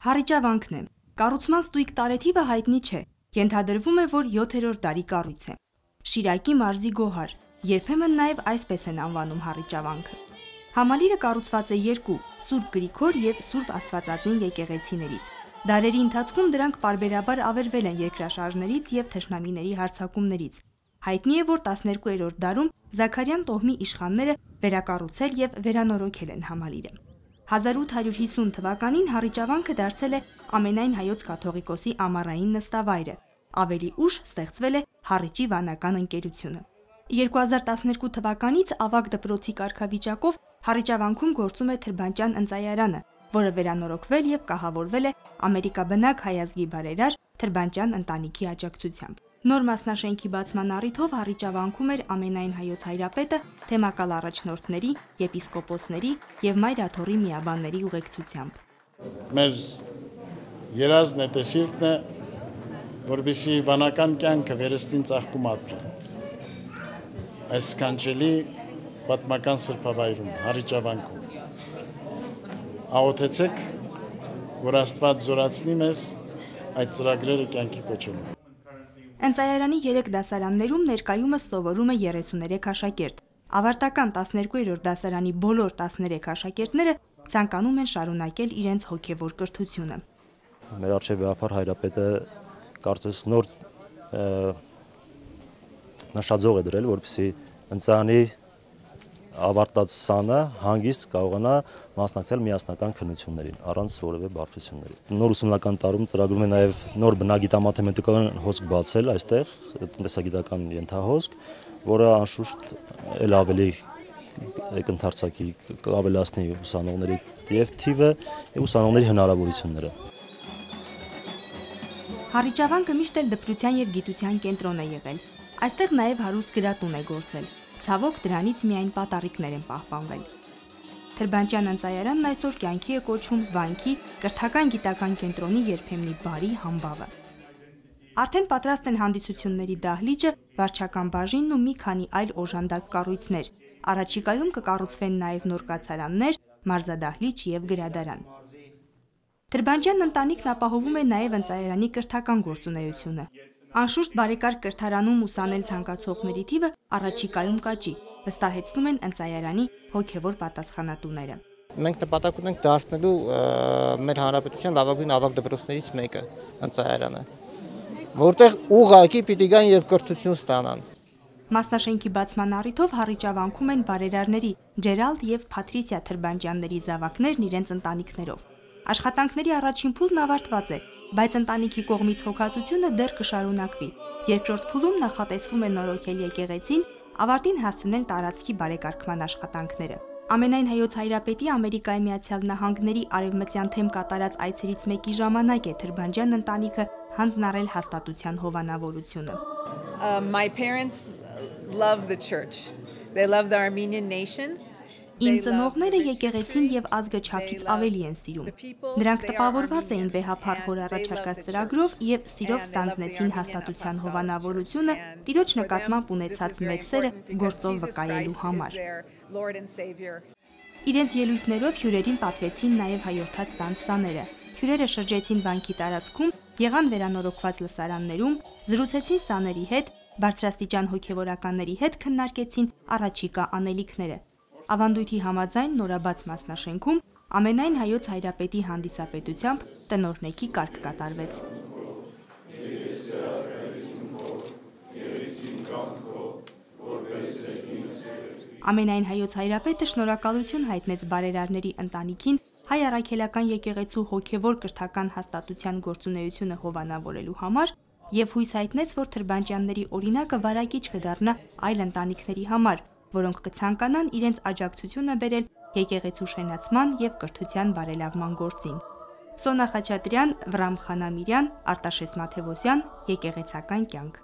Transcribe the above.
Հարիճավանքն է։ Կառուցման ստույգ տարեթիվը հայտնի չէ։ Ենթադրվում է, որ 7-րդ դարի կառույց է։ Շիրակի մարզի գոհար, երբեմն նաև այսպես են անվանում Հարիճավանքը։ Համալիրը կառուցված է երկու՝ Սուրբ Գրիգոր եւ Սուրբ Աստվածածին եկեղեցիներից։ Դարերի ընթացքում դրանք parberabar ավերվել են երկրաշարժներից եւ թշնամիների հարձակումներից։ Հայտնի է, որ 12-րդ դարում Զաքարյան տոհմի իշխանները վերակառուցել եւ վերանորոգել են համալիրը։ 1850 թվականին Հառիճավանքը դարձել է ամենայն հայոց կաթողիկոսի ամառային նստավայրը։ Ավելի ուշ ստեղծվել է Հառիճի վանական ընկերությունը։ 2012 թվականից ավագ դպրոցի կարգավիճակով Հառիճավանքում գործում է Թրբանջան ընծայարանը, որը վերանորոգվել եւ կահավորվել է ամերիկաբնակ հայազգի բարերար Թրբանջան ընտանիքի աջակցությամբ։ Նոր մասնաշենքի բացման առիթով Հառիճավանքում էր ամենայն հայոց հայրապետը թեմակալ առաջնորդների, եպիսկոպոսների եւ Մայրաթորի միաբանների ուղեկցությամբ։ Մեր երազն է տեսիլքն է, որբիսի վանական կյանքը վերստին ծաղկում ապրի։ Այս սկանչելի պատմական սրբավայրում, Հարիճավանքում։ Աղոթեցեք, որ Աստված զորացնի մեզ այդ ծրագրերը կյանքի կոչելու։ Ընծայարանի 3 դասարաններում ներկայումս սովորում է 33 աշակերտ։ Ավարտական 12-րդ դասարանի բոլոր 13 աշակերտները ցանկանում են շարունակել իրենց հոգևոր կրթությունը։ Մեր արժե վեհապար հայրապետը կարծես նոր նշաձող է դրել, որպեսզի ընծայանի ավարտած սանը հանգիստ կարողանա մասնակցել միասնական քննություններին առանց որևէ բարդությունների։ Նոր ուսումնական տարում ծրագրում է նաև նոր բնագիտամաթեմատիկական հոսք բացել այստեղ, տնտեսագիտական ենթահոսք, որը անշուշտ ել ավելի կընթարցակի կավելացնի ուսանողների եւ թիվը եւ ուսանողների հնարավորությունները։ Հարիճավանքը միշտ էլ դպրության եւ գիտության կենտրոն է եղել։ Այստեղ նաև հարուստ գրատուն է գործել։ Ցավոք դրանից միայն պատարիկներ են պահպանվել։ Թրբանջյան ընծայարանն այսօր կյանքի է կոչում վանքի կրթական գիտական կենտրոնի երբեմնի բարի համբավը։ Արդեն պատրաստ են հանդիսությունների դահլիճը, վարչական բաժինն ու մի քանի այլ օժանդակ կառույցներ։ Առաջիկայում կկառուցվեն նաև նոր կացարաններ, մարզադահլիճ եւ գրադարան։ Թրբանջյան ընտանիքն ապահովում է նաև ընծայարանի կրթական գործունեությունը։ Անշուշտ բարեկարգ կրթարանում ուսանել ցանկացողների թիվը առաջիկայում կաճի, վստահեցնում են ընծայարանի հոգևոր պատասխանատուները։ Մենք նպատակ ունենք դարձնելու մեր հանրապետության լավագույն ավագ դպրոցներից մեկը ընծայարանը, որտեղ ուղակի պիտի գան եւ կրթություն ստանան։ Մասնաշենքի բացման առիթով Հառիճավանքում են բարերարների Ջերալդ եւ Փատրիսիա Թրբանջյանների զավակներն իրենց ընտանիքներով։ Աշխատանքների առաջին փուլն ավարտված է, բայց ընտանիքի կողմից հոգացությունը դեռ կշարունակվի։ Երկրորդ փուլում նախատեսվում է նորոգել եկեղեցին, ավարտին հասցնել տարածքի բարեկարգման աշխատանքները։ Ամենայն հայոց հայրապետի Ամերիկայի Միացյալ Նահանգների արևմտյան թեմ կատարած այցերից մեկի ժամանակ է Թրբանջյան ընտանիքը հանձնարել հաստատության հովանավորությունը։ Uh, my parents love the church. They love the Armenian nation. Իմ ծնողները եկեղեցին եւ ազգը չափից ավելի են սիրում։ Նրանք տպավորված էին վեհափառ հոր առաջարկած ծրագրով եւ սիրով ստանձնեցին հաստատության հովանավորությունը տիրոջ նկատմամբ ունեցած մեծ սերը գործով վկայելու համար։ Իրենց ելույթներով հյուրերին պատվեցին նաև հայորդաց տանսաները։ Հյուրերը շրջեցին վանքի տարածքում, եղան վերանորոգված լսարաններում, զրուցեցին սաների հետ, բարձրաստիճան հոգևորականների հետ քննարկեցին առաջիկա անելիքները։ Ավանդույթի համաձայն նորաբաց մասնաշենքում ամենայն հայոց հայրապետի հանդիսապետությամբ տնորնեկի կարգ կատարվեց։ Ամենայն հայոց հայրապետը շնորհակալություն հայտնեց բարերարների ընտանիքին հայ առաքելական եկեղեցու հոգևոր կրթական հաստատության գործունեությունը հովանավորելու համար եւ հույս հայտնեց, որ Թրբանջյանների օրինակը վարակիչ կդառնա այլ ընտանիքների համար, որոնք կցանկանան իրենց աջակցությունը բերել եկեղեցու շենացման եւ կրթության բարելավման գործին։ Սոնա Խաչատրյան, Վրամ Խանամիրյան, Արտաշես Մաթևոսյան, Եկեղեցական կյանք։